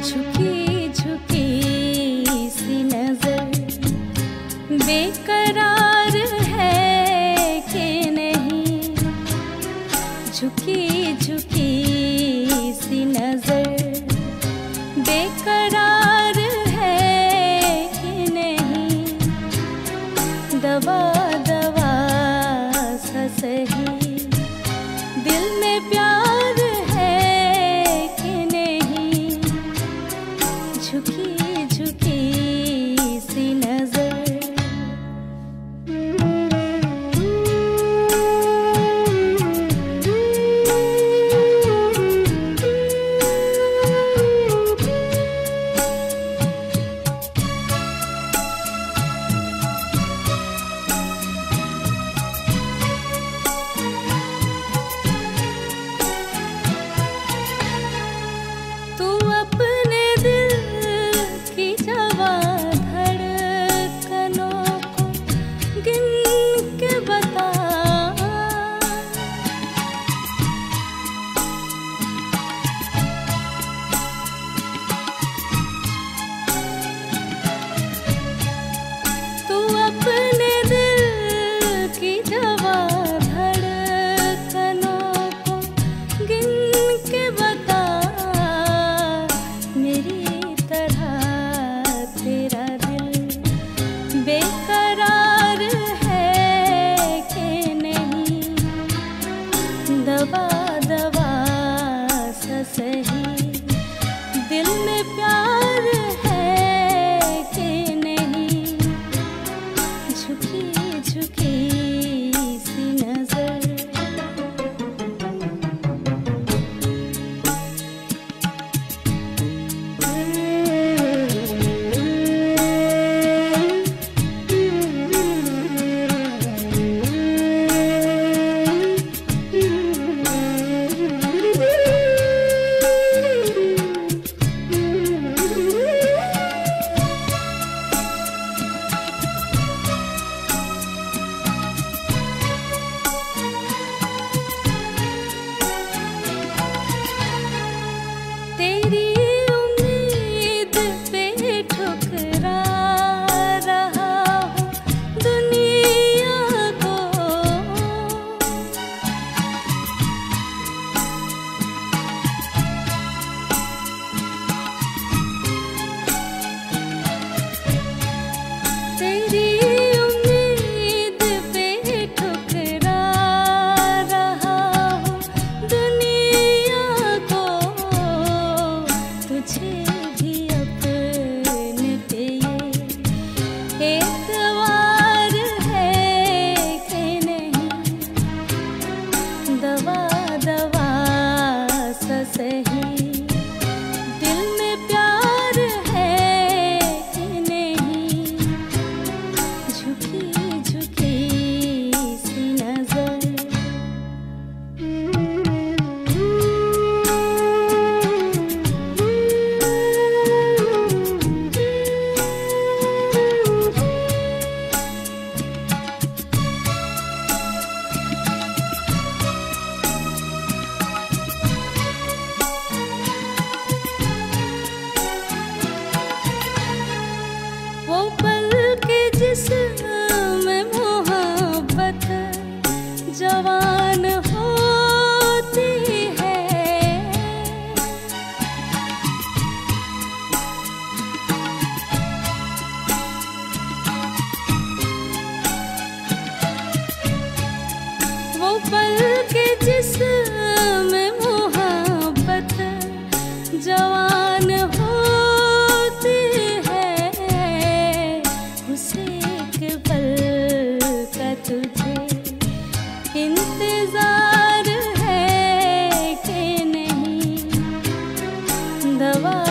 কিছু কি मोहब्बत जवान होती है। वो पल love.